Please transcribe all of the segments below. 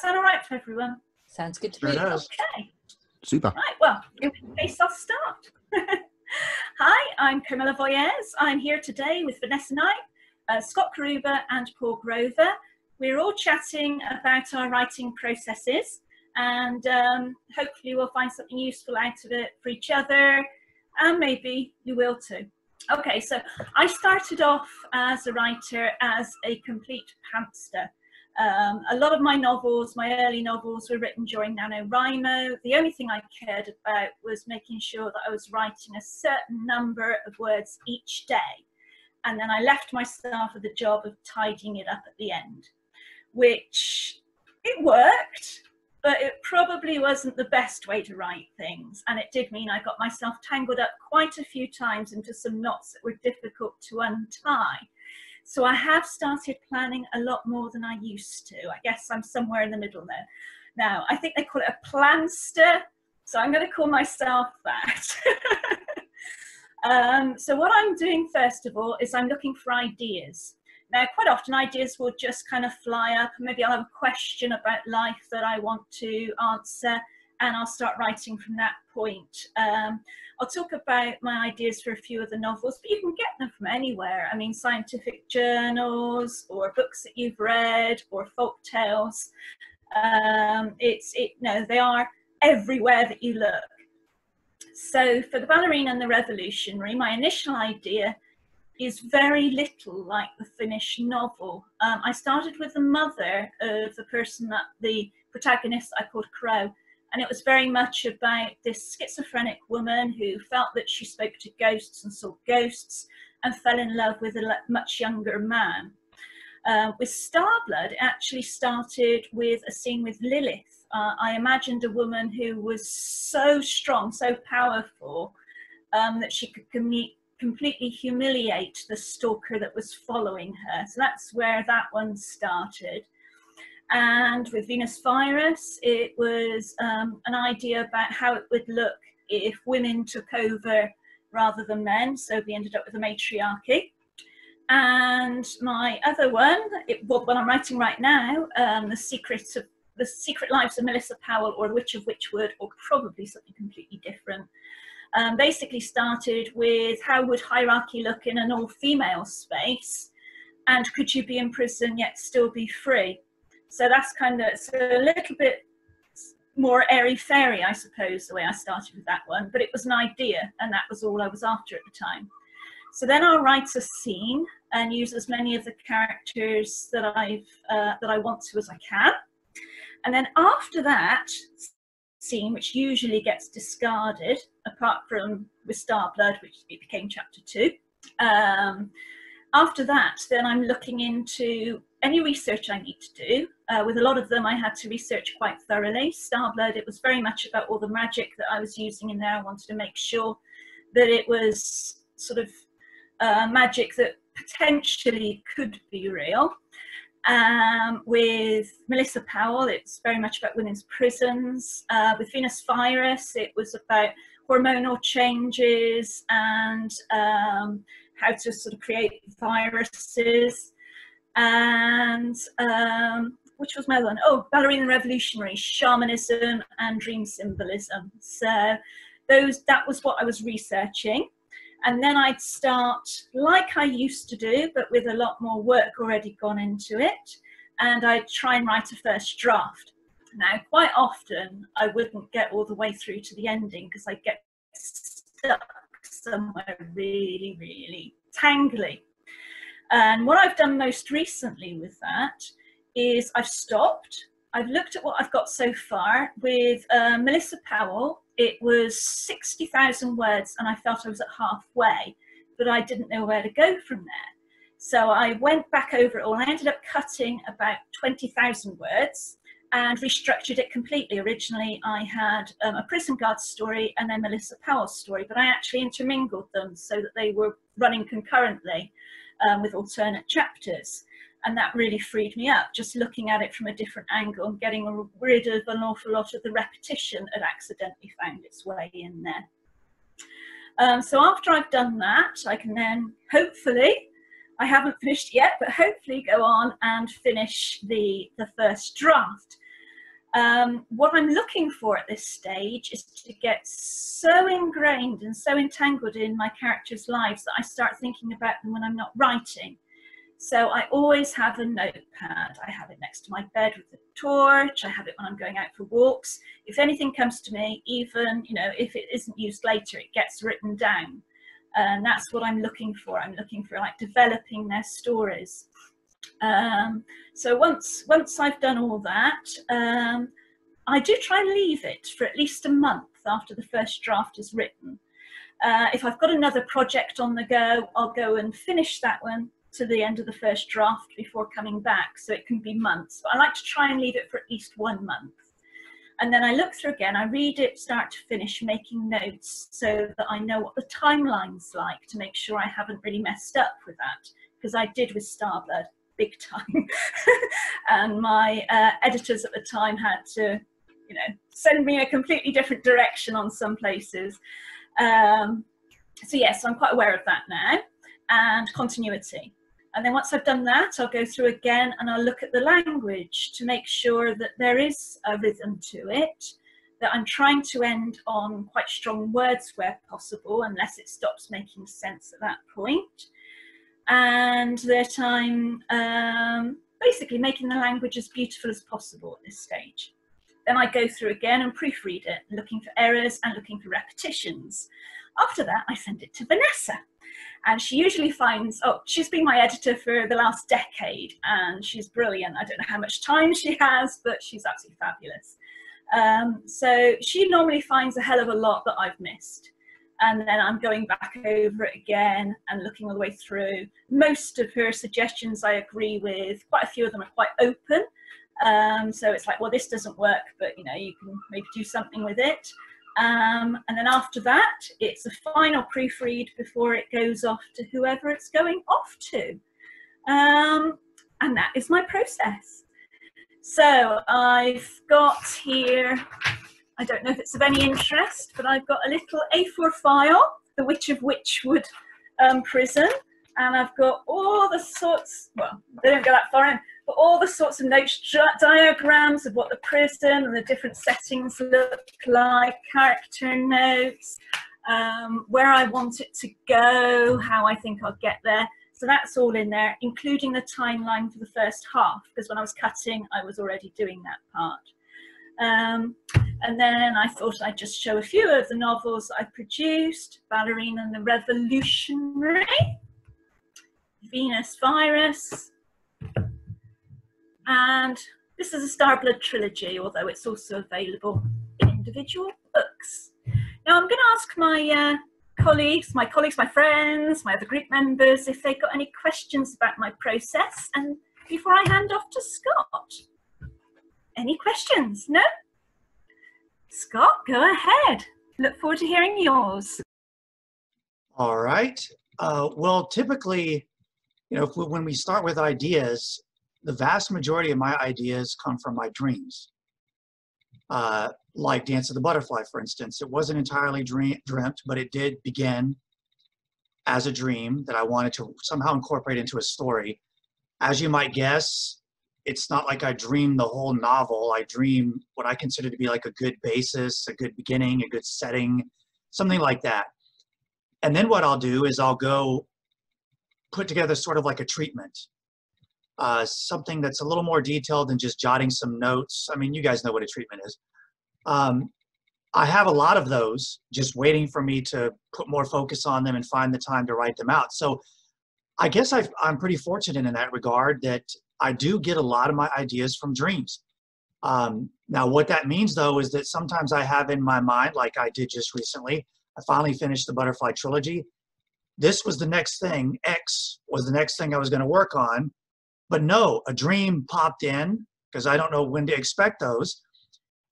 sound all right to everyone? Sounds good to Very me. nice. Okay. Super. Right, well, in case I'll start. Hi, I'm Carmilla Voiez. I'm here today with Vanessa Knipe, uh, Scott Carruba, and Paul Grover. We're all chatting about our writing processes, and um, hopefully, we'll find something useful out of it for each other, and maybe you will too. Okay, so I started off as a writer as a complete pantster. Um, a lot of my novels, my early novels, were written during NaNoWriMo. The only thing I cared about was making sure that I was writing a certain number of words each day. And then I left myself with the job of tidying it up at the end, which it worked, but it probably wasn't the best way to write things. And it did mean I got myself tangled up quite a few times into some knots that were difficult to untie. So I have started planning a lot more than I used to. I guess I'm somewhere in the middle there. Now, I think they call it a planster, so I'm going to call myself that. um, so what I'm doing first of all is I'm looking for ideas. Now, quite often ideas will just kind of fly up. Maybe I'll have a question about life that I want to answer, and I'll start writing from that point. Um, I'll talk about my ideas for a few of the novels, but you can get them from anywhere. I mean, scientific journals or books that you've read or folk tales. Um, it's it no, they are everywhere that you look. So for the ballerina and the revolutionary, my initial idea is very little like the finished novel. Um, I started with the mother of the person that the protagonist I called Crow, and it was very much about this schizophrenic woman who felt that she spoke to ghosts and saw ghosts and fell in love with a much younger man. Uh, with Starblood, it actually started with a scene with Lilith. Uh, I imagined a woman who was so strong, so powerful, um, that she could com- completely humiliate the stalker that was following her. So that's where that one started. And with Venus Virus, it was um, an idea about how it would look if women took over rather than men. So we ended up with a matriarchy. And my other one, it, well, what I'm writing right now, um, the secret of the secret lives of Melissa Powell, or Witch of Witchwood, or probably something completely different. Um, basically started with how would hierarchy look in an all-female space, and could you be in prison yet still be free? So that's kind of so a little bit more airy fairy, I suppose, the way I started with that one. But it was an idea, and that was all I was after at the time. So then I'll write a scene and use as many of the characters that I've uh, that I want to as I can. And then after that scene, which usually gets discarded, apart from with Starblood, which it became chapter two. Um, after that, then I'm looking into any research I need to do. Uh, with a lot of them, I had to research quite thoroughly. Starblood, it was very much about all the magic that I was using in there. I wanted to make sure that it was sort of uh, magic that potentially could be real. Um, with Melissa Powell, it's very much about women's prisons. Uh, with Venus Virus, it was about hormonal changes and um, how to sort of create viruses. And um, which was my one? Oh, Ballerina Revolutionary, shamanism and dream symbolism. So those that was what I was researching and then I'd start like I used to do, but with a lot more work already gone into it, and I'd try and write a first draft. Now, quite often I wouldn't get all the way through to the ending because I'd get stuck somewhere really, really tangly. And what I've done most recently with that is I've stopped. I've looked at what I've got so far with uh, Melissa Powell it was 60,000 words and I felt I was at halfway, but I didn't know where to go from there. So I went back over it all. I ended up cutting about 20,000 words and restructured it completely. Originally, I had um, a prison guard story and then Melissa Powell's story, but I actually intermingled them so that they were running concurrently um, with alternate chapters and that really freed me up just looking at it from a different angle and getting rid of an awful lot of the repetition that accidentally found its way in there. Um, so after I've done that, I can then hopefully, I haven't finished yet, but hopefully go on and finish the, the first draft. Um, what I'm looking for at this stage is to get so ingrained and so entangled in my characters' lives that I start thinking about them when I'm not writing. So I always have a notepad. I have it next to my bed with a torch. I have it when I'm going out for walks. If anything comes to me, even you know if it isn't used later, it gets written down, and that's what I'm looking for. I'm looking for like developing their stories. Um, so once once I've done all that, um, I do try and leave it for at least a month after the first draft is written. Uh, if I've got another project on the go, I'll go and finish that one to the end of the first draft before coming back, so it can be months. But I like to try and leave it for at least one month. And then I look through again, I read it start to finish, making notes so that I know what the timeline's like to make sure I haven't really messed up with that, because I did with Starblood big time. and my uh, editors at the time had to, you know, send me a completely different direction on some places. Um, so yes, I'm quite aware of that now and continuity. And then once I've done that, I'll go through again and I'll look at the language to make sure that there is a rhythm to it, that I'm trying to end on quite strong words where possible, unless it stops making sense at that point, and that I'm um, basically making the language as beautiful as possible at this stage. Then I go through again and proofread it, looking for errors and looking for repetitions. After that, I send it to Vanessa and she usually finds oh she's been my editor for the last decade and she's brilliant. I don't know how much time she has but she's absolutely fabulous. Um, so she normally finds a hell of a lot that i've missed. And then i'm going back over it again and looking all the way through. Most of her suggestions i agree with. Quite a few of them are quite open. Um, so it's like well this doesn't work but you know you can maybe do something with it um, and then after that, it's a final proofread before it goes off to whoever it's going off to. Um, and that is my process. So I've got here, I don't know if it's of any interest, but I've got a little A4 file, the Witch of Witchwood um, prison, and I've got all the sorts, well, they don't go that far in, all the sorts of notes, diagrams of what the prison and the different settings look like, character notes, um, where I want it to go, how I think I'll get there. So that's all in there, including the timeline for the first half, because when I was cutting, I was already doing that part. Um, and then I thought I'd just show a few of the novels I produced, Ballerina and the Revolutionary, Venus Virus, and this is a Starblood trilogy, although it's also available in individual books. Now I'm going to ask my uh, colleagues, my colleagues, my friends, my other group members, if they've got any questions about my process, and before I hand off to Scott. Any questions? No? Scott, go ahead. Look forward to hearing yours. All right. Uh, well, typically, you know, we, when we start with ideas, the vast majority of my ideas come from my dreams. Uh, like Dance of the Butterfly, for instance. It wasn't entirely dream, dreamt, but it did begin as a dream that I wanted to somehow incorporate into a story. As you might guess, it's not like I dream the whole novel. I dream what I consider to be like a good basis, a good beginning, a good setting, something like that. And then what I'll do is I'll go put together sort of like a treatment uh, something that's a little more detailed than just jotting some notes. I mean, you guys know what a treatment is. Um, I have a lot of those just waiting for me to put more focus on them and find the time to write them out. So I guess i am pretty fortunate in that regard that I do get a lot of my ideas from dreams. Um, now, what that means though is that sometimes I have in my mind, like I did just recently, I finally finished the Butterfly Trilogy. This was the next thing, X was the next thing I was going to work on. But no, a dream popped in because I don't know when to expect those.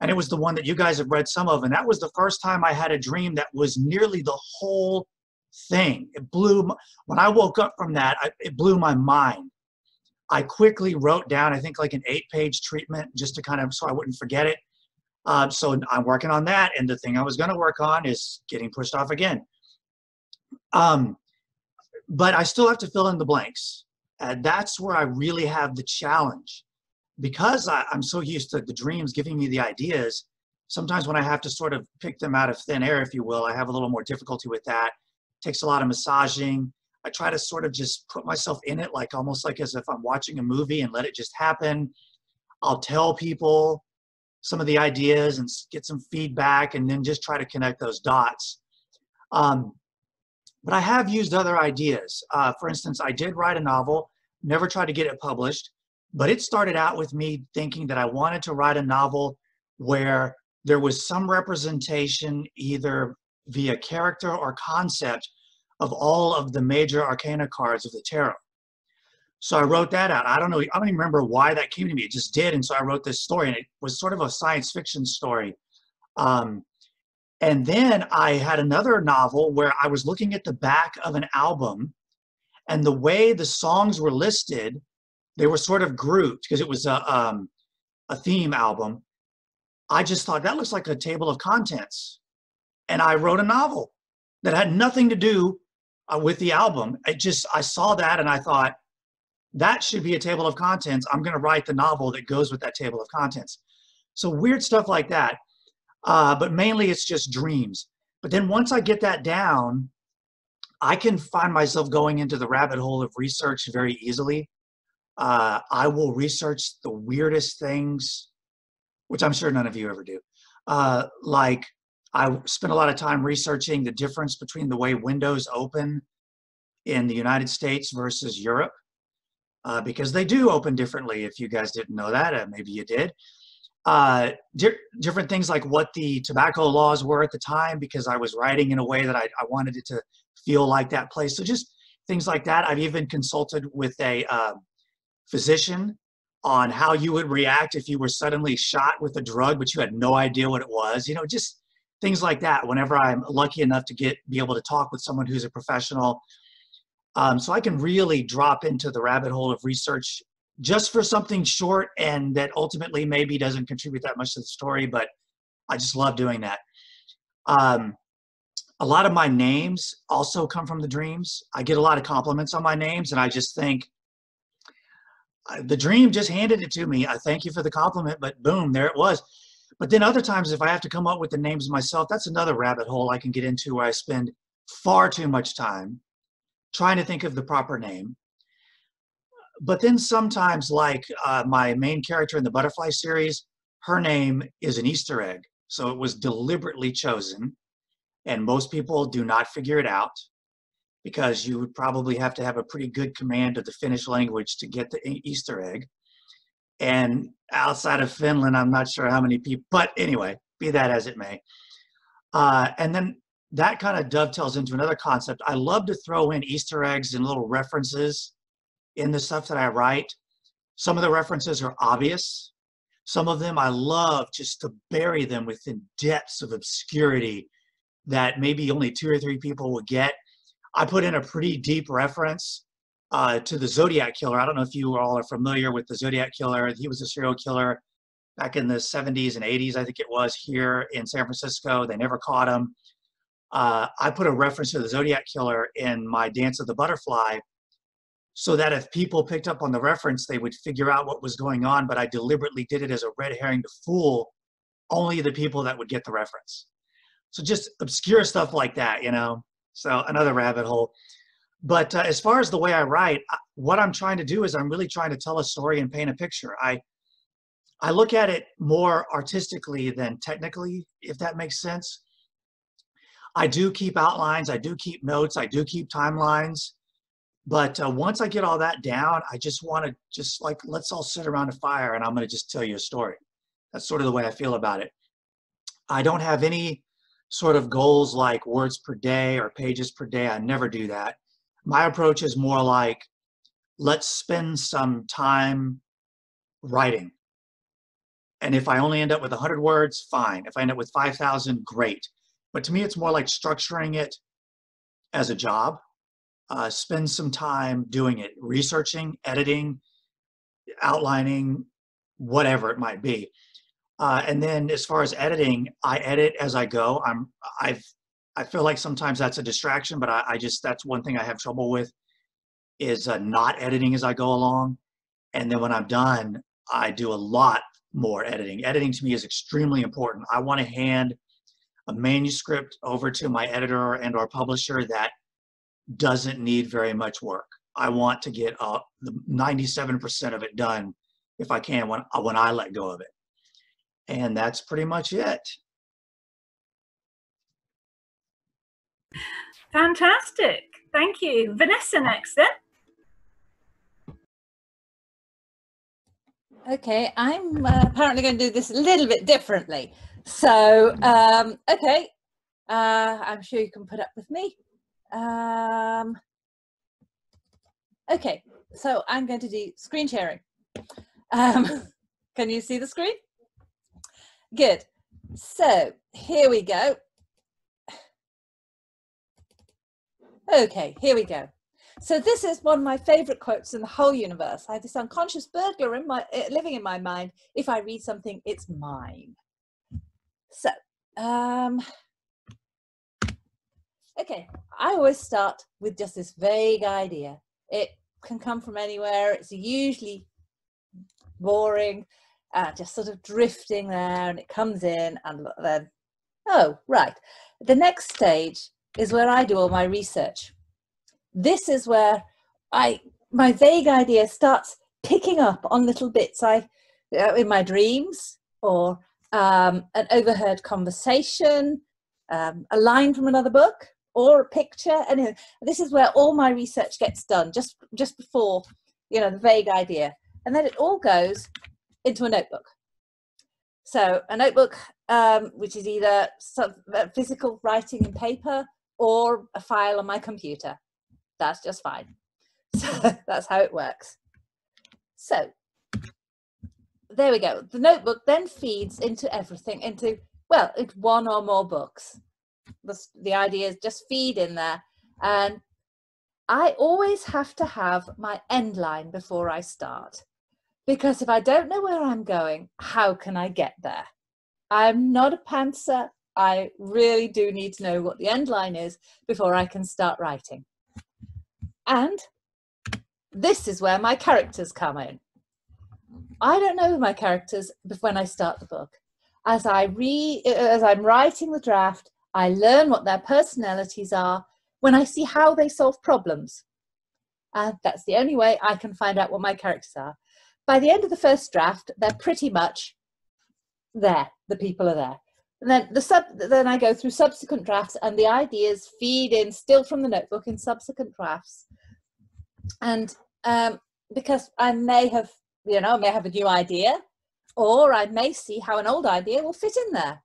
And it was the one that you guys have read some of. And that was the first time I had a dream that was nearly the whole thing. It blew, my, when I woke up from that, I, it blew my mind. I quickly wrote down, I think like an eight page treatment just to kind of, so I wouldn't forget it. Uh, so I'm working on that. And the thing I was going to work on is getting pushed off again. Um, but I still have to fill in the blanks. And that's where I really have the challenge because I, I'm so used to the dreams giving me the ideas, sometimes when I have to sort of pick them out of thin air, if you will, I have a little more difficulty with that. It takes a lot of massaging. I try to sort of just put myself in it, like almost like as if I'm watching a movie and let it just happen. I'll tell people some of the ideas and get some feedback and then just try to connect those dots. Um, but I have used other ideas. Uh, for instance, I did write a novel, never tried to get it published, but it started out with me thinking that I wanted to write a novel where there was some representation either via character or concept of all of the major arcana cards of the tarot. So I wrote that out. I don't know, I don't even remember why that came to me. It just did. And so I wrote this story, and it was sort of a science fiction story. Um, and then I had another novel where I was looking at the back of an album, and the way the songs were listed, they were sort of grouped because it was a, um, a theme album. I just thought that looks like a table of contents. And I wrote a novel that had nothing to do uh, with the album. I just, I saw that and I thought, that should be a table of contents. I'm going to write the novel that goes with that table of contents. So weird stuff like that. Uh, but mainly it's just dreams. But then once I get that down, I can find myself going into the rabbit hole of research very easily. Uh, I will research the weirdest things which I'm sure none of you ever do. Uh, like I spent a lot of time researching the difference between the way windows open in the United States versus Europe, uh, because they do open differently. If you guys didn't know that, uh, maybe you did. Uh, di different things like what the tobacco laws were at the time, because I was writing in a way that I, I wanted it to feel like that place. So just things like that. I've even consulted with a uh, physician on how you would react if you were suddenly shot with a drug but you had no idea what it was you know just things like that whenever i'm lucky enough to get be able to talk with someone who's a professional um, so i can really drop into the rabbit hole of research just for something short and that ultimately maybe doesn't contribute that much to the story but i just love doing that um, a lot of my names also come from the dreams i get a lot of compliments on my names and i just think the dream just handed it to me. I thank you for the compliment, but boom, there it was. But then other times, if I have to come up with the names myself, that's another rabbit hole I can get into where I spend far too much time trying to think of the proper name. But then sometimes, like uh, my main character in the Butterfly series, her name is an Easter egg. So it was deliberately chosen, and most people do not figure it out because you would probably have to have a pretty good command of the Finnish language to get the Easter egg. And outside of Finland, I'm not sure how many people, but anyway, be that as it may. Uh, and then that kind of dovetails into another concept. I love to throw in Easter eggs and little references in the stuff that I write. Some of the references are obvious. Some of them I love just to bury them within depths of obscurity that maybe only two or three people will get. I put in a pretty deep reference uh, to the Zodiac Killer. I don't know if you all are familiar with the Zodiac Killer. He was a serial killer back in the 70s and 80s, I think it was, here in San Francisco. They never caught him. Uh, I put a reference to the Zodiac Killer in my Dance of the Butterfly so that if people picked up on the reference, they would figure out what was going on. But I deliberately did it as a red herring to fool only the people that would get the reference. So just obscure stuff like that, you know. So another rabbit hole. But uh, as far as the way I write, what I'm trying to do is I'm really trying to tell a story and paint a picture. I I look at it more artistically than technically, if that makes sense. I do keep outlines, I do keep notes, I do keep timelines. But uh, once I get all that down, I just want to just like, let's all sit around a fire and I'm going to just tell you a story. That's sort of the way I feel about it. I don't have any sort of goals like words per day or pages per day. I never do that. My approach is more like, let's spend some time writing. And if I only end up with 100 words, fine. If I end up with 5,000, great. But to me, it's more like structuring it as a job. Uh, spend some time doing it, researching, editing, outlining, whatever it might be. Uh, and then as far as editing, I edit as I go. I'm I've I feel like sometimes that's a distraction, but I, I just that's one thing I have trouble with is uh, not editing as I go along. And then when I'm done, I do a lot more editing. Editing to me is extremely important. I want to hand a manuscript over to my editor and or publisher that doesn't need very much work. I want to get uh, 97% of it done if I can when, when I let go of it. And that's pretty much it. Fantastic. Thank you. Vanessa next then. Okay, I'm uh, apparently going to do this a little bit differently. So, um, okay, uh, I'm sure you can put up with me. Um, okay, so I'm going to do screen sharing. Um, can you see the screen? Good. So here we go. Okay, here we go. So this is one of my favorite quotes in the whole universe. I have this unconscious burglar in my uh, living in my mind. If I read something, it's mine. So, um, okay, I always start with just this vague idea. It can come from anywhere. It's usually boring, uh, just sort of drifting there, and it comes in, and then, oh, right. The next stage is where I do all my research this is where I my vague idea starts picking up on little bits I uh, in my dreams or um, an overheard conversation, um, a line from another book, or a picture. And this is where all my research gets done just just before you know the vague idea, and then it all goes into a notebook. So a notebook, um, which is either some, physical writing in paper or a file on my computer that's just fine. So that's how it works. So there we go. The notebook then feeds into everything, into, well, it's one or more books. The, the is just feed in there. And I always have to have my end line before I start. Because if I don't know where I'm going, how can I get there? I'm not a pantser. I really do need to know what the end line is before I can start writing. And this is where my characters come in. I don't know my characters when I start the book. As I read, as I'm writing the draft, I learn what their personalities are when I see how they solve problems. And that's the only way I can find out what my characters are. By the end of the first draft, they're pretty much there. The people are there. And then the sub, then I go through subsequent drafts, and the ideas feed in still from the notebook in subsequent drafts and um, because I may have, you know, I may have a new idea, or I may see how an old idea will fit in there.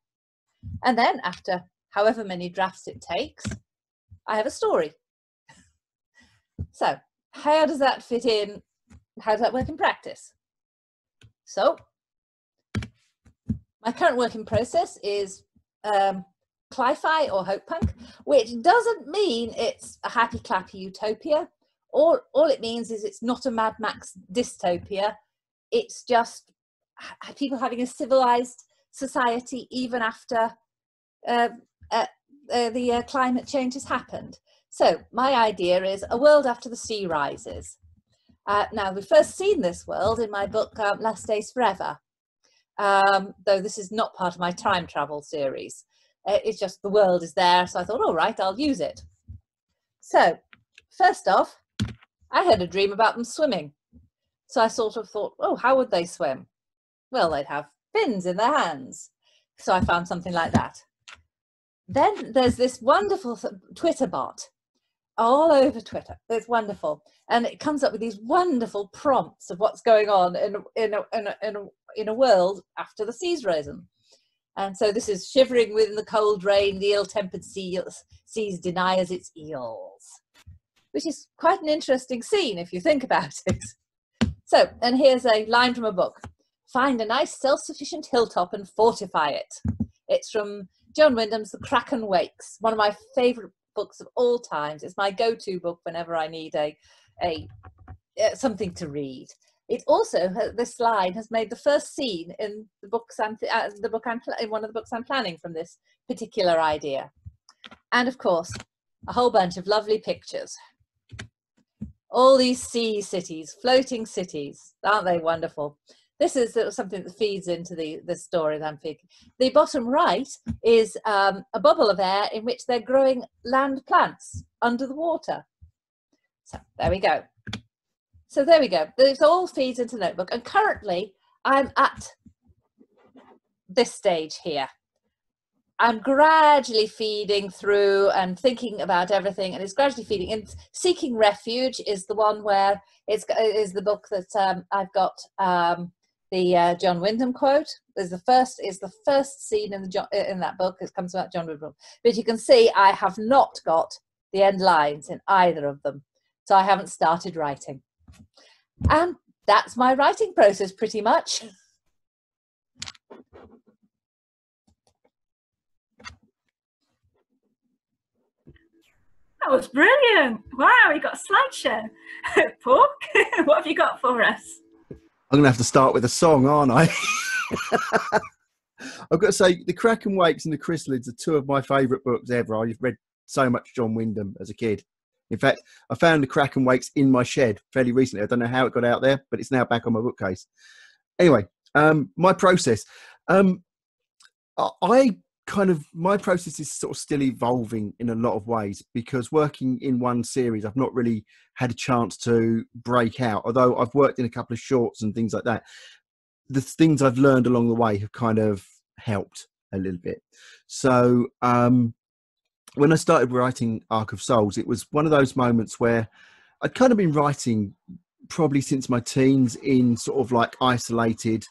And then after however many drafts it takes, I have a story. so, how does that fit in? How does that work in practice? So, my current working process is um, Cli-Fi or Hope Punk, which doesn't mean it's a happy clappy utopia all all it means is it's not a Mad Max dystopia. It's just people having a civilized society even after uh, uh, uh, the uh, climate change has happened. So my idea is a world after the sea rises. Uh, now we've first seen this world in my book um, Last Days Forever, um, though this is not part of my time travel series. Uh, it's just the world is there, so I thought, all right, I'll use it. So first off, I had a dream about them swimming. So I sort of thought, oh, how would they swim? Well, they'd have fins in their hands. So I found something like that. Then there's this wonderful Twitter bot all over Twitter. It's wonderful. And it comes up with these wonderful prompts of what's going on in, in, a, in, a, in, a, in a world after the seas risen. And so this is shivering within the cold rain, the ill-tempered seas, seas denies its eels which is quite an interesting scene if you think about it. So, and here's a line from a book. Find a nice self-sufficient hilltop and fortify it. It's from John Wyndham's The Kraken Wakes, one of my favourite books of all times. It's my go-to book whenever I need a, a uh, something to read. It also this line has made the first scene in the books I'm uh, the book I'm in one of the books I'm planning from this particular idea, and of course a whole bunch of lovely pictures all these sea cities, floating cities, aren't they wonderful? This is something that feeds into the the story that I'm thinking. The bottom right is um, a bubble of air in which they're growing land plants under the water. So there we go. So there we go. This all feeds into notebook, and currently I'm at this stage here. I'm gradually feeding through and thinking about everything, and it's gradually feeding. And seeking refuge is the one where it's is the book that um, I've got um, the uh, John Wyndham quote. Is the first is the first scene in the in that book. It comes about John Wyndham, but you can see I have not got the end lines in either of them, so I haven't started writing. And that's my writing process, pretty much. That was brilliant. Wow, we got a slideshow. Paul, what have you got for us? I'm going to have to start with a song, aren't I? I've got to say, The Kraken Wakes and The Chrysalids are two of my favourite books ever. I've read so much John Wyndham as a kid. In fact, I found The Kraken Wakes in my shed fairly recently. I don't know how it got out there, but it's now back on my bookcase. Anyway, um, my process. Um, I kind of my process is sort of still evolving in a lot of ways because working in one series i've not really had a chance to break out. Although i've worked in a couple of shorts and things like that the things i've learned along the way have kind of helped a little bit. So um when i started writing Ark of Souls it was one of those moments where i'd kind of been writing probably since my teens in sort of like isolated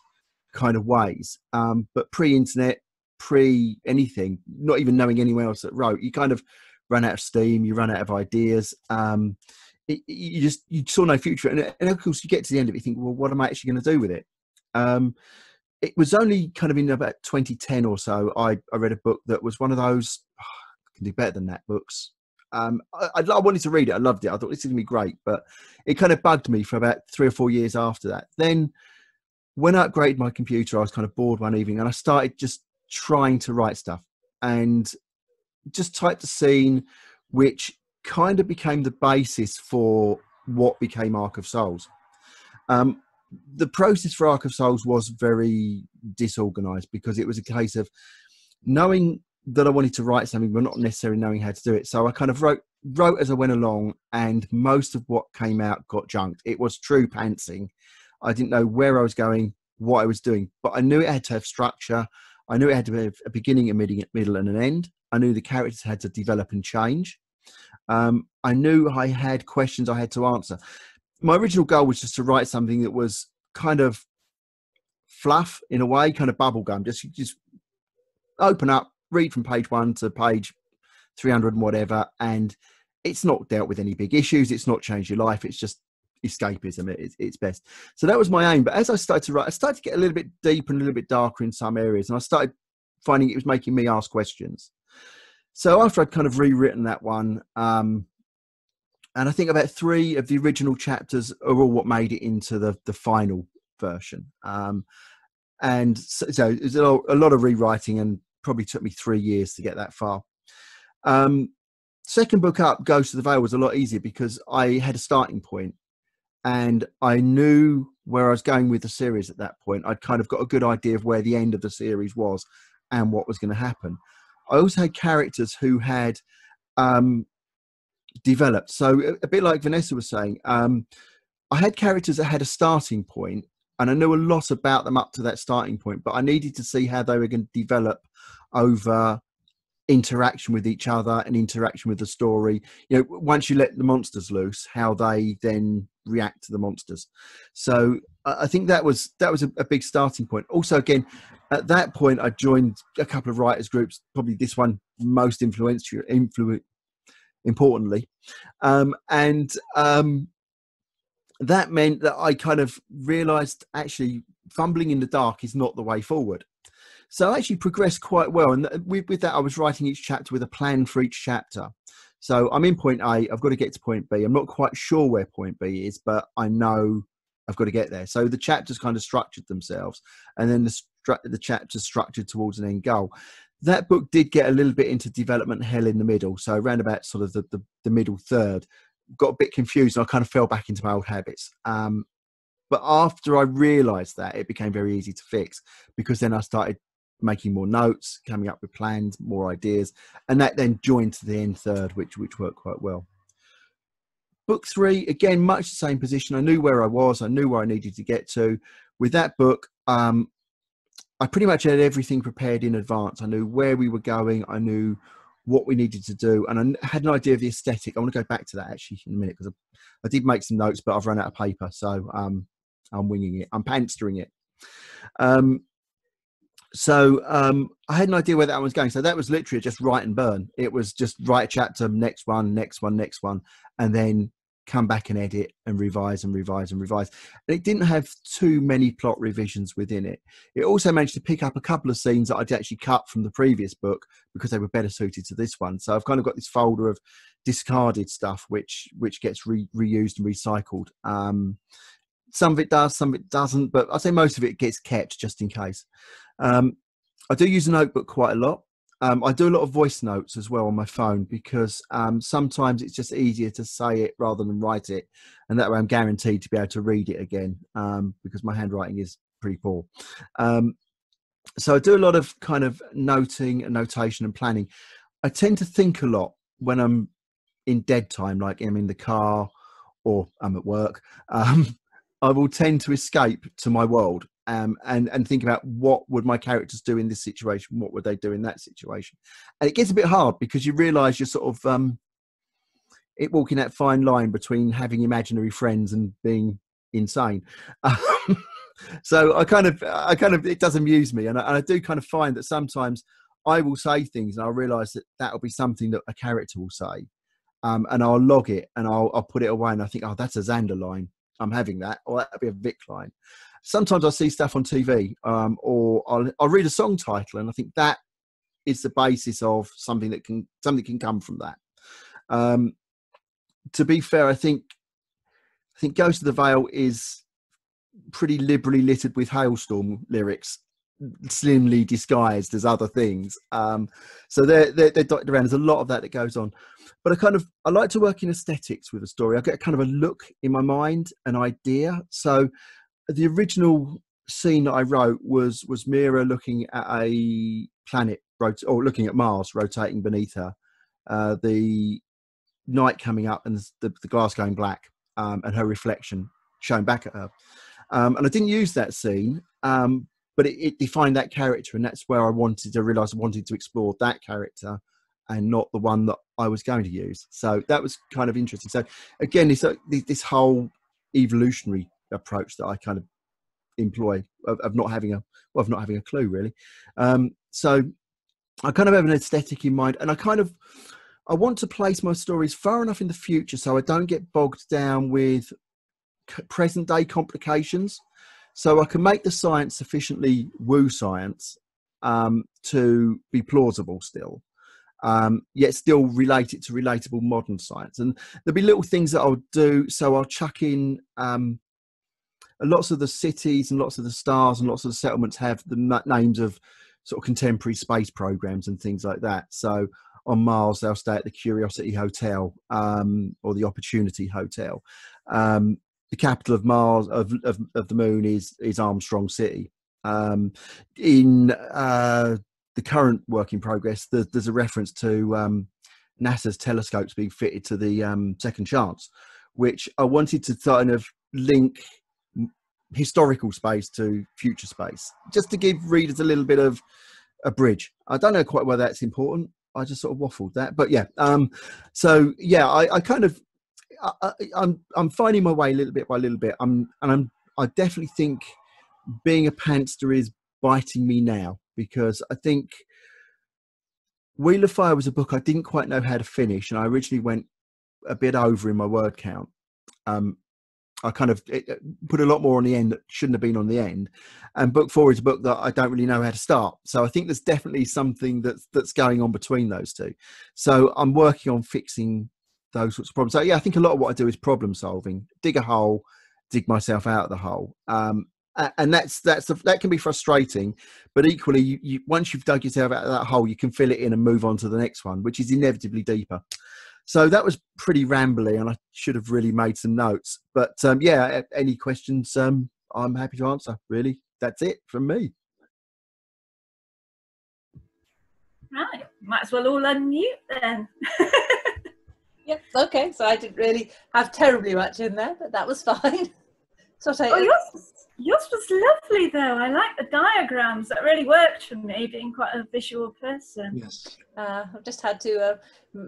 kind of ways. Um but pre-internet pre anything, not even knowing anyone else that wrote, you kind of run out of steam, you run out of ideas. Um, it, you just you saw no future, and, and, of course you get to the end of it, you think, well, what am I actually going to do with it? Um, it was only kind of in about 2010 or so. I, I read a book that was one of those. Oh, I can do better than that books. Um, I, I, wanted to read it. I loved it. I thought this is going to be great, but it kind of bugged me for about three or four years after that. Then, when I upgraded my computer, I was kind of bored one evening, and I started just trying to write stuff and just typed a scene which kind of became the basis for what became Ark of Souls. Um, the process for Ark of Souls was very disorganized because it was a case of knowing that I wanted to write something, but not necessarily knowing how to do it. So I kind of wrote wrote as I went along, and most of what came out got junked. It was true pantsing. I didn't know where I was going, what I was doing, but I knew it had to have structure. I knew it had to be a beginning, a middle, and an end. I knew the characters had to develop and change. Um, I knew I had questions I had to answer. My original goal was just to write something that was kind of fluff in a way, kind of bubblegum. Just just open up, read from page one to page 300 and whatever, and it's not dealt with any big issues. It's not changed your life. It's just escapism at its best. So that was my aim. But as I started to write, I started to get a little bit deeper and a little bit darker in some areas, and I started finding it was making me ask questions. So after I'd kind of rewritten that one, um, and I think about three of the original chapters are all what made it into the the final version. Um, and so, so it was a lot, a lot of rewriting, and probably took me three years to get that far. Um, second book up, Ghost of the Vale, was a lot easier because I had a starting point and I knew where I was going with the series at that point. I'd kind of got a good idea of where the end of the series was and what was going to happen. I also had characters who had um, developed. So a, bit like Vanessa was saying, um, I had characters that had a starting point, and I knew a lot about them up to that starting point. But I needed to see how they were going to develop over interaction with each other and interaction with the story. You know, once you let the monsters loose, how they then react to the monsters. So I think that was that was a, a big starting point. Also, again, at that point, I joined a couple of writers groups. Probably this one most influential, influ- importantly, um, and um, that meant that I kind of realised actually fumbling in the dark is not the way forward. So I actually progressed quite well. And with, with that, I was writing each chapter with a plan for each chapter. So I'm in point A, I've got to get to point B. I'm not quite sure where point B is, but I know I've got to get there. So the chapters kind of structured themselves, and then the, stru- the chapters structured towards an end goal. That book did get a little bit into development hell in the middle. So around about sort of the, the, the middle third, got a bit confused and I kind of fell back into my old habits. Um, But after I realised that, it became very easy to fix because then I started making more notes, coming up with plans, more ideas, and that then joined to the end third, which which worked quite well. Book three, again, much the same position. I knew where I was, I knew where I needed to get to. With that book, um, I pretty much had everything prepared in advance. I knew where we were going. I knew what we needed to do, and I had an idea of the aesthetic. I want to go back to that actually in a minute because I, I, did make some notes, but I've run out of paper, so um, I'm winging it. I'm panstering it. Um, so um, I had an idea where that was going. So that was literally just write and burn. It was just write a chapter, next one, next one, next one, and then come back and edit and revise and revise and revise. And it didn't have too many plot revisions within it. It also managed to pick up a couple of scenes that I'd actually cut from the previous book because they were better suited to this one. So I've kind of got this folder of discarded stuff which which gets re- reused and recycled. Um, some of it does, some of it doesn't, but I'd say most of it gets kept just in case. Um, I do use a notebook quite a lot. Um, I do a lot of voice notes as well on my phone because um, sometimes it's just easier to say it rather than write it, and that way I'm guaranteed to be able to read it again um, because my handwriting is pretty poor. Um, so I do a lot of kind of noting and notation and planning. I tend to think a lot when I'm in dead time, like I'm in the car or I'm at work. Um, I will tend to escape to my world um, and and think about what would my characters do in this situation, what would they do in that situation, and it gets a bit hard because you realise you're sort of um, it walking that fine line between having imaginary friends and being insane. So I kind of I kind of it does amuse me, and I, and I do kind of find that sometimes I will say things and I'll realise that that will be something that a character will say. Um, and I'll log it and I'll, I'll put it away and I think, oh, that's a Xander line. I'm having that, or that'd be a Vic line. Sometimes I see stuff on TV, um, or I'll, I'll read a song title, and I think that is the basis of something that can something can come from that. Um, to be fair, I think I think Ghost of the Veil is pretty liberally littered with Halestorm lyrics, slimly disguised as other things. Um, so they're, they're, they're dotted around. There's a lot of that that goes on but I kind of I like to work in aesthetics with a story. I get kind of a look in my mind, an idea. So the original scene that I wrote was was Mira looking at a planet or looking at Mars rotating beneath her. Uh, the night coming up and the, the glass going black um, and her reflection showing back at her. Um, and I didn't use that scene, um, but it, it, defined that character, and that's where I wanted to realize I wanted to explore that character and not the one that I was going to use. So that was kind of interesting. So again, it's this whole evolutionary approach that I kind of employ of, of not having a well, of not having a clue really. Um, so I kind of have an aesthetic in mind, and I kind of I want to place my stories far enough in the future so I don't get bogged down with present day complications. So I can make the science sufficiently woo science um, to be plausible still um, yet still relate it to relatable modern science. And there'll be little things that I'll do. So I'll chuck in um, lots of the cities and lots of the stars and lots of the settlements have the names of sort of contemporary space programs and things like that. So on Mars, they'll stay at the Curiosity Hotel um, or the Opportunity Hotel. Um, the capital of Mars of, of, of the Moon is is Armstrong City. Um, in uh, the current work in progress, there's, there's a reference to um, NASA's telescopes being fitted to the um, second chance, which I wanted to kind of link historical space to future space, just to give readers a little bit of a bridge. I don't know quite whether that's important. I just sort of waffled that, but yeah. Um, so yeah, I, I kind of, I, am I'm, I'm finding my way little bit by little bit. I'm, and I'm, I definitely think being a pantster is biting me now because I think Wheel of Fire was a book I didn't quite know how to finish, and I originally went a bit over in my word count. Um, I kind of put a lot more on the end that shouldn't have been on the end. And book four is a book that I don't really know how to start. So I think there's definitely something that's that's going on between those two. So I'm working on fixing those sorts of problems. So yeah, I think a lot of what I do is problem solving. Dig a hole, dig myself out of the hole. Um, and that's that's that can be frustrating but equally you, you, once you've dug yourself out of that hole you can fill it in and move on to the next one which is inevitably deeper So that was pretty rambly, and I should have really made some notes. But um, yeah, any questions? Um, I'm happy to answer. Really, that's it from me. Right, might as well all unmute then. Yep. Okay. So I didn't really have terribly much in there, but that was fine. So I, oh, yours, yours was lovely though. I like the diagrams. That really worked for me, being quite a visual person. Yes. uh, I've just had to uh,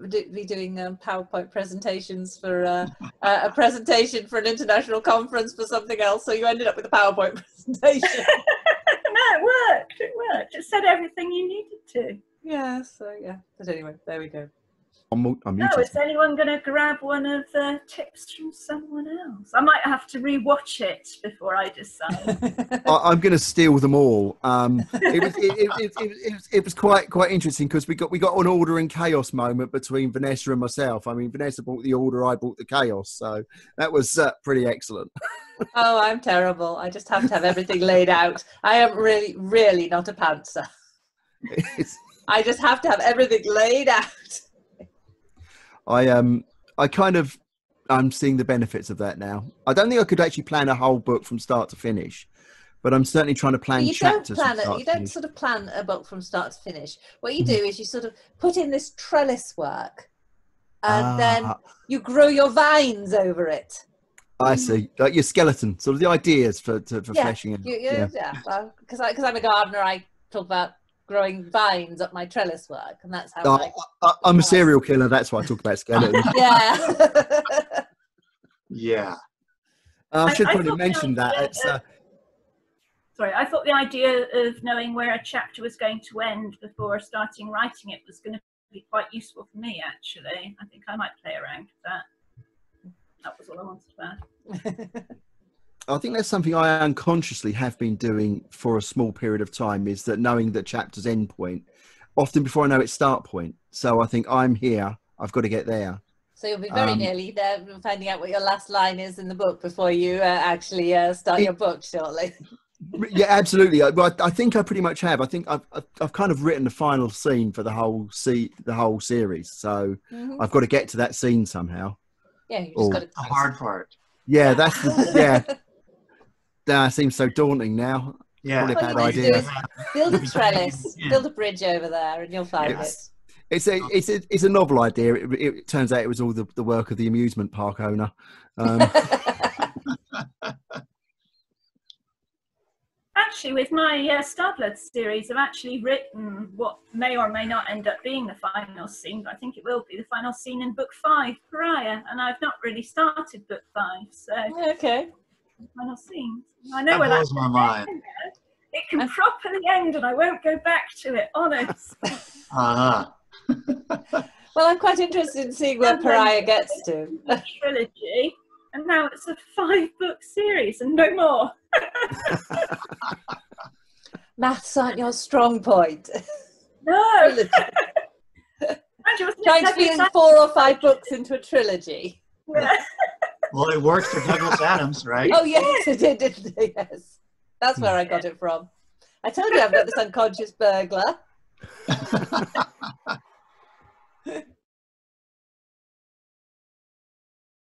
do, be doing um, PowerPoint presentations for uh, uh, a presentation for an international conference for something else. So you ended up with a PowerPoint presentation. no, it worked. It worked. It said everything you needed to. yeah. So yeah. But anyway, there we go. I'm, I'm No, muted. is anyone going to grab one of the tips from someone else? I might have to rewatch it before I decide. I, I'm going to steal them all. Um, it, was, it, it, it, it, it was, it was quite quite interesting because we got we got an order and chaos moment between Vanessa and myself. I mean, Vanessa bought the order, I bought the chaos, so that was uh, pretty excellent. oh, I'm terrible. I just have to have everything laid out. I am really, really not a pantser. I just have to have everything laid out. I um I kind of I'm seeing the benefits of that now. I don't think I could actually plan a whole book from start to finish, but I'm certainly trying to plan you don't plan it. You don't sort of plan a book from start to finish. What you do is you sort of put in this trellis work, and then Ah, you grow your vines over it. I see, like your skeleton, sort of the ideas for to, for Yeah, fleshing it. You, you, yeah. yeah, because I because I'm a gardener, I talk about growing vines up my trellis work, and that's how. Uh, I, I, I, I'm a serial killer. That's why I talk about skeletons. yeah. Yeah. I I- should I probably thought mention that- that. It's, uh, Sorry, I thought the idea of knowing where a chapter was going to end before starting writing it was going to be quite useful for me, actually. I think I might play around with that. That was all I wanted to add. I think that's something I unconsciously have been doing for a small period of time. Is that knowing the chapter's end point, often before I know its start point. So I think I'm here. I've got to get there. so you'll be very Um, nearly there, finding out what your last line is in the book before you uh, actually uh, start It- your book shortly. yeah, absolutely. I, but I think I pretty much have. I think I've, I've, I've kind of written the final scene for the whole se- the whole series. So Mhm. I've got to get to that scene somehow. Yeah, you just Oh. got The to. hard part. Yeah, that's the, yeah. That seems so daunting now. Yeah. Probably a bad you idea. build a trellis, Yeah. build a bridge over there, and you'll find Yes. It's a it's a it's a novel idea. It, it turns out it was all the, the work of the amusement park owner. Um. Actually, with my uh, Starblood series, I've actually written what may or may not end up being the final scene, but I think it will be the final scene in book five, Pariah, and I've not really started book five, so okay. Final scene. I know That where blows that's my mind. It can properly end, and I won't go back to it. Honest. Uh-huh. Well, I'm quite interested in seeing where Pariah gets to. a trilogy, and now it's a five-book series, and no more. Maths aren't your strong point. No. Mind you, Trying to Douglas fit in four or five books into a trilogy. Yeah. Well, it worked for Douglas Adams, right? Oh yes, it did, didn't it? Yes, that's where I got it from. I told you I've got this unconscious burglar.